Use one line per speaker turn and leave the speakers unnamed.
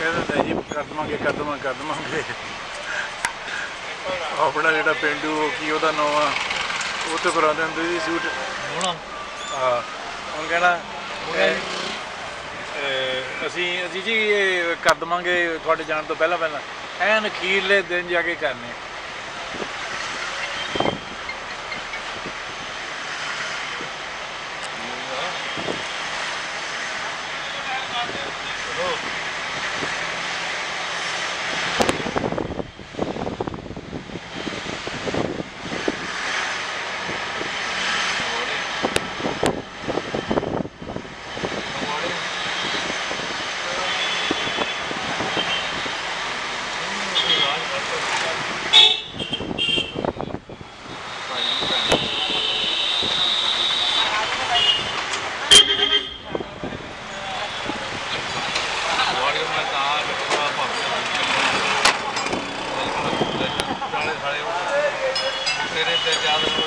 ਦਵਾਂਗੇ ਕਰ ਦਵਾਂਗੇ ਕਰ ਦਵਾਂਗੇ। ਆਪਣਾ ਜਿਹੜਾ ਪਿੰਡੂ ਉਹ ਕੀ ਉਹਦਾ ਨਾਮ ਆ? ਉਹ ਤੇ ਕਰਾ ਦਿੰਦੇ ਸੀ ਸੂਟ।
ਹੁਣ
ਹਾਂ। ਹੁਣ ਕਹਿਣਾ ਅਸੀਂ ਅਸੀਂ ਜੀ ਇਹ ਕਰ ਦਵਾਂਗੇ ਤੁਹਾਡੇ ਜਾਣ ਤੋਂ ਪਹਿਲਾਂ ਪਹਿਲਾਂ। ਐਨ ਅਖੀਰਲੇ ਦਿਨ ਜਾ ਕੇ ਕਰਨੇ
मेरे से ज़्यादा